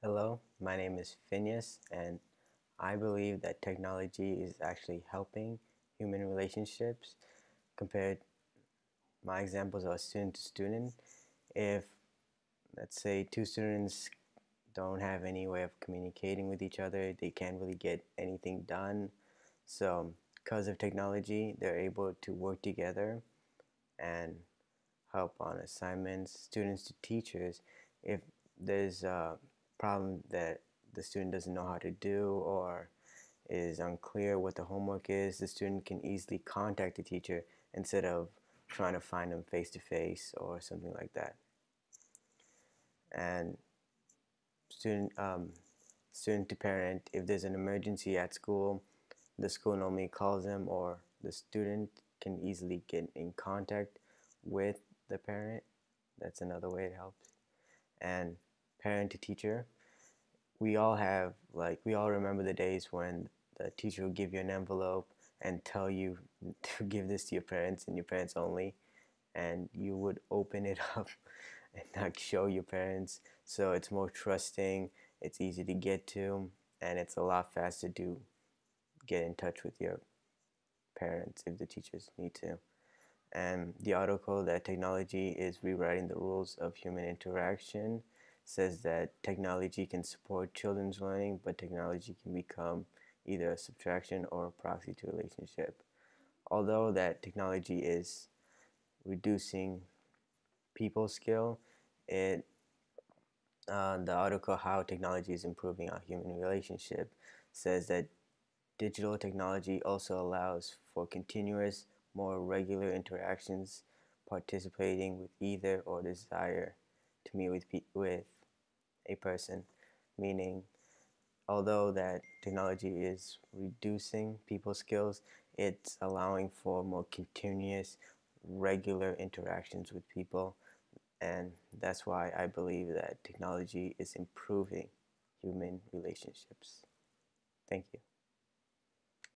Hello, my name is Phineas, and I believe that technology is actually helping human relationships. Compared, my examples are student to student. If, let's say, two students don't have any way of communicating with each other, they can't really get anything done. So, because of technology, they're able to work together and help on assignments, students to teachers. If there's a problem that the student doesn't know how to do or is unclear what the homework is, the student can easily contact the teacher instead of trying to find them face to face or something like that. And student, um, student to parent, if there's an emergency at school, the school normally calls them or the student can easily get in contact with the parent. That's another way it helps. And parent to teacher, we all have like we all remember the days when the teacher will give you an envelope and tell you to give this to your parents and your parents only and you would open it up and not show your parents. So it's more trusting it's easy to get to and it's a lot faster to get in touch with your parents if the teachers need to. And the article that technology is rewriting the rules of human interaction says that technology can support children's learning, but technology can become either a subtraction or a proxy to a relationship. Although that technology is reducing people skill, it uh, the article how technology is improving our human relationship says that digital technology also allows for continuous, more regular interactions, participating with either or desire to meet with with a person, meaning although that technology is reducing people's skills, it's allowing for more continuous, regular interactions with people. And that's why I believe that technology is improving human relationships. Thank you.